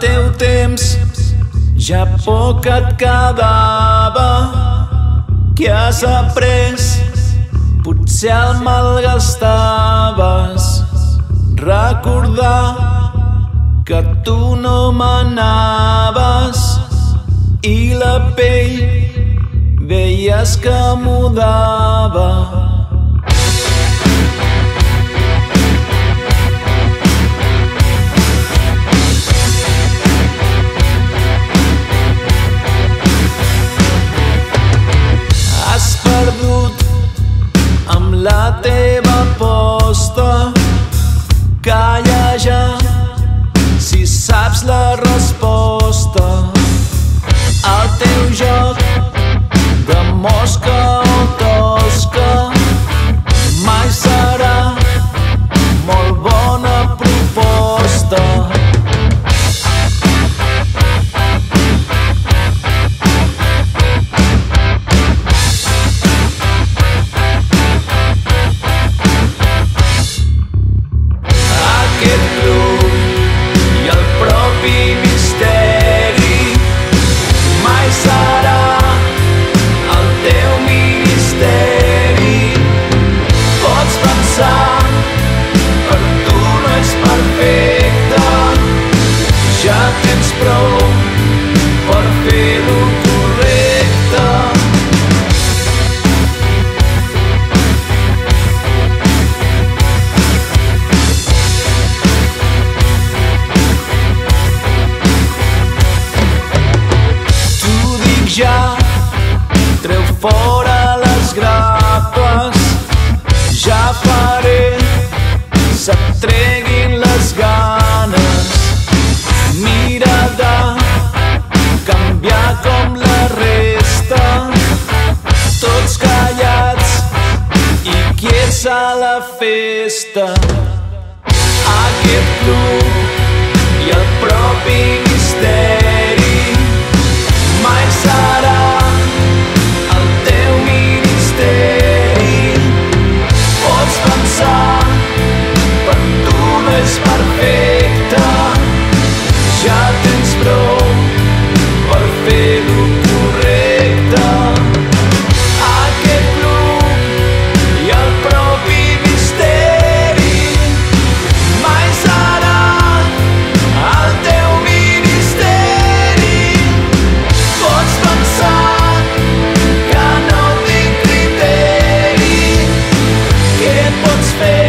teu temps ja poc et quedava. Que has après? Potser el malgastaves recordar que tu no manaves i la pell veies que mudava Calla ja si saps la resposta. Al teu joc fora les grapes, ja faré, se't treguin les ganes. Mira de canviar com la resta, tots callats i quiets a la festa. Aquest club i el propi what's fair.